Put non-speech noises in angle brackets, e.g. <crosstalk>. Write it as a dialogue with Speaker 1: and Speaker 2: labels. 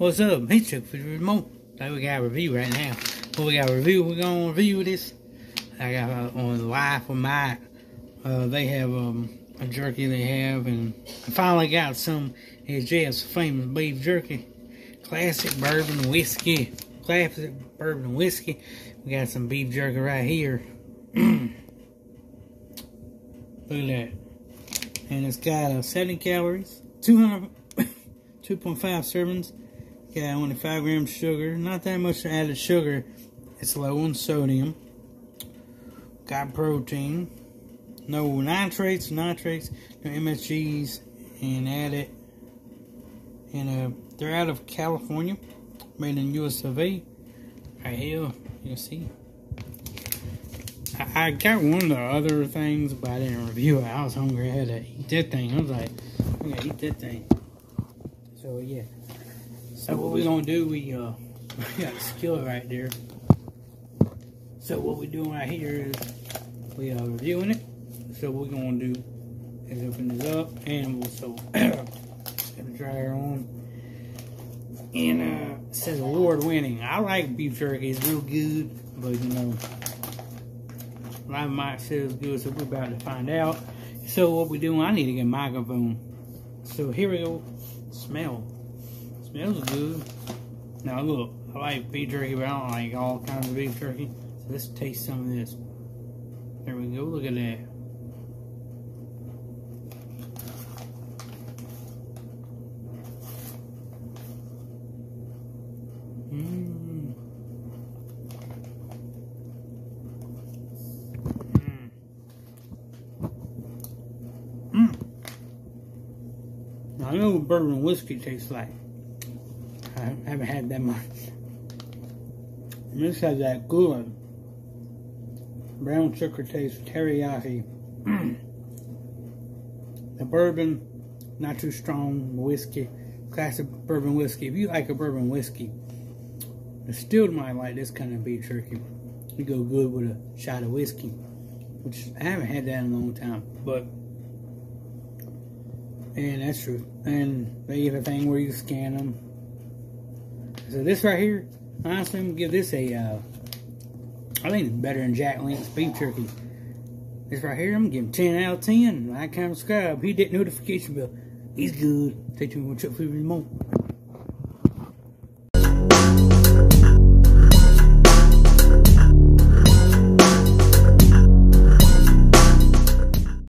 Speaker 1: What's up? It's Chuck for the remote. So we got a review right now. What we got a review? We're gonna review this. I got uh, on live from my. Uh, they have um, a jerky they have, and I finally got some. It's Jeff's famous beef jerky, classic bourbon whiskey, classic bourbon whiskey. We got some beef jerky right here. <clears throat> Look at that. And it's got uh, 70 calories, 200, <coughs> 2.5 servings, Got only 5 grams sugar. Not that much added sugar. It's low in sodium. Got protein. No nitrates, nitrates, no MSGs, and added. And uh, they're out of California, made in US of A. Right here, you see. I, I got one of the other things, but I didn't review it. I was hungry. I had to eat that thing. I was like, I gotta eat that thing. So yeah. So what we're gonna do, we uh, <laughs> we got a skillet right there. So what we're doing right here is we are reviewing it. So what we're gonna do is open this up and we'll so <clears throat> get the dryer on. And uh, it says award winning. I like beef jerky, it's real good, but you know, I might say it's good, so we're about to find out. So what we doing, I need to get a microphone. So here we go. Smell. Smells good. Now look, I like beef jerky, but I don't like all kinds of beef jerky. So let's taste some of this. There we go, look at that. Mmm. Mmm. I know what bourbon whiskey tastes like. I haven't had that much. This has that good brown sugar taste, teriyaki. <clears throat> the bourbon, not too strong, whiskey, classic bourbon whiskey. If you like a bourbon whiskey, still might like this kind of beef jerky. You go good with a shot of whiskey, which I haven't had that in a long time, but and that's true. And they have a thing where you scan them so this right here, honestly, I'm gonna give this a. Uh, I think it's better than Jack Link's beef jerky. This right here, I'm gonna give him 10 out of 10. Like, comment, subscribe, hit that notification bell. He's good. Stay tuned for Chuck Food more.